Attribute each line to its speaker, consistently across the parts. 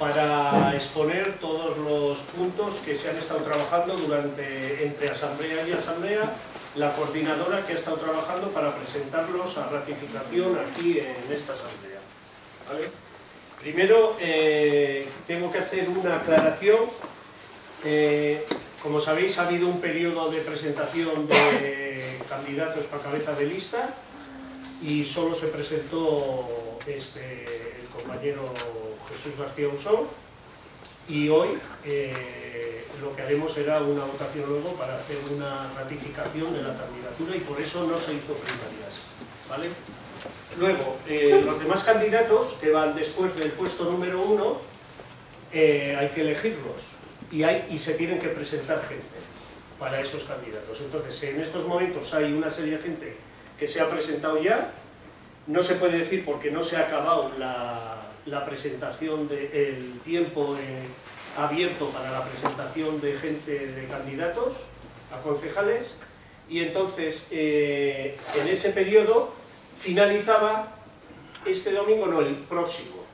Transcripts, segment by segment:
Speaker 1: para exponer todos los puntos que se han estado trabajando durante entre asamblea y asamblea, la coordinadora que ha estado trabajando para presentarlos a ratificación aquí en esta asamblea. ¿vale? Primero, eh, tengo que hacer una aclaración. Como sabéis, ha habido un periodo de presentación de candidatos para cabeza de lista y solo se presentó este, el compañero Jesús García Usón y hoy eh, lo que haremos será una votación luego para hacer una ratificación de la candidatura y por eso no se hizo primarias. ¿vale? Luego, eh, los demás candidatos que van después del puesto número uno, eh, hay que elegirlos y, hay, y se tienen que presentar gente para esos candidatos. Entonces, en estos momentos hay una serie de gente que se ha presentado ya, no se puede decir porque no se ha acabado la, la presentación del tiempo eh, abierto para la presentación de gente, de candidatos a concejales, y entonces en ese periodo finalizaba este domingo, no, el próximo,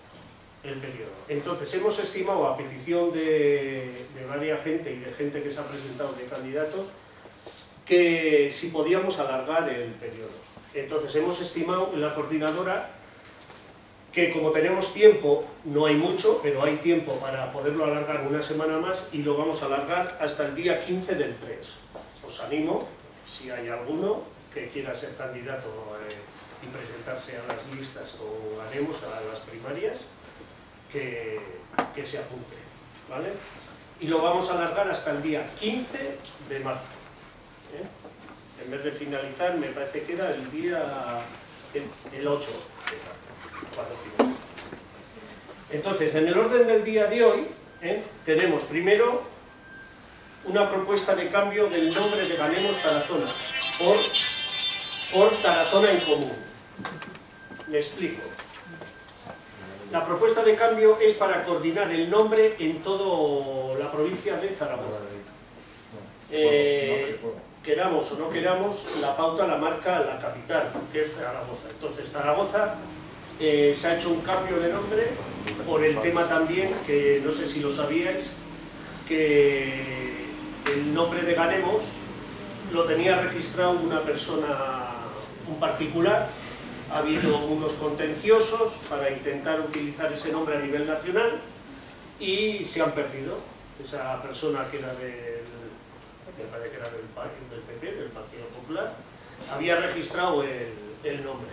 Speaker 1: el periodo. Entonces hemos estimado, a petición de, de varias gente y de gente que se ha presentado de candidato, que si podíamos alargar el periodo. Entonces hemos estimado en la coordinadora que como tenemos tiempo, no hay mucho, pero hay tiempo para poderlo alargar una semana más y lo vamos a alargar hasta el día 15 del 3. Os animo, si hay alguno que quiera ser candidato eh, y presentarse a las listas o haremos a las primarias, que, que se apunte, ¿vale? Y lo vamos a alargar hasta el día 15 de marzo. ¿Eh? En vez de finalizar, me parece que era el día el, el 8 de marzo, cuando finaliza. Entonces, en el orden del día de hoy, ¿eh? tenemos primero una propuesta de cambio del nombre de Ganemos Tarazona por, por Tarazona en Común. Me explico. La propuesta de cambio es para coordinar el nombre en toda la provincia de Zaragoza. Eh, queramos o no queramos, la pauta la marca la capital, que es Zaragoza. Entonces, Zaragoza eh, se ha hecho un cambio de nombre por el tema también, que no sé si lo sabíais, que el nombre de Ganemos lo tenía registrado una persona, un particular, ha habido unos contenciosos para intentar utilizar ese nombre a nivel nacional y se han perdido. Esa persona que era del, me parece que era del, del PP, del Partido Popular, había registrado el, el nombre.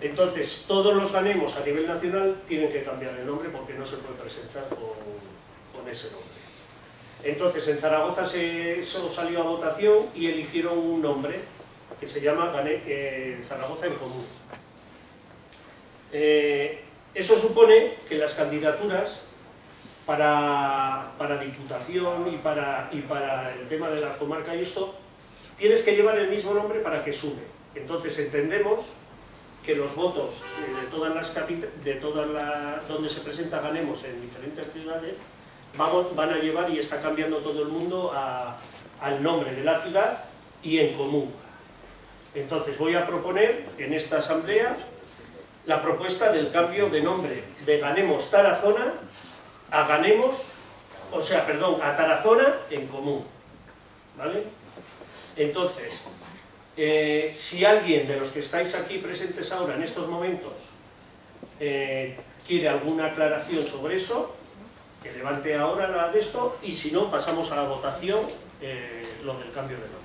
Speaker 1: Entonces, todos los ganemos a nivel nacional tienen que cambiar el nombre porque no se puede presentar con, con ese nombre. Entonces, en Zaragoza se, eso salió a votación y eligieron un nombre que se llama eh, Zaragoza en Común. Eh, eso supone que las candidaturas para, para diputación y para, y para el tema de la comarca y esto, tienes que llevar el mismo nombre para que sume. Entonces entendemos que los votos eh, de todas las de todas la, donde se presenta Ganemos en diferentes ciudades vamos, van a llevar y está cambiando todo el mundo a, al nombre de la ciudad y en común. Entonces voy a proponer en esta asamblea la propuesta del cambio de nombre de Ganemos Tarazona a Ganemos, o sea, perdón, a Tarazona en común. ¿Vale? Entonces, eh, si alguien de los que estáis aquí presentes ahora en estos momentos eh, quiere alguna aclaración sobre eso, que levante ahora la de esto y si no, pasamos a la votación eh, lo del cambio de nombre.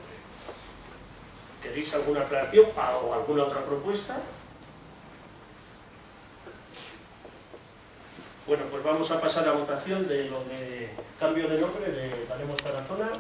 Speaker 1: ¿Queréis alguna aclaración o alguna otra propuesta? Bueno, pues vamos a pasar a votación de lo de cambio de nombre de Valemos Tarazona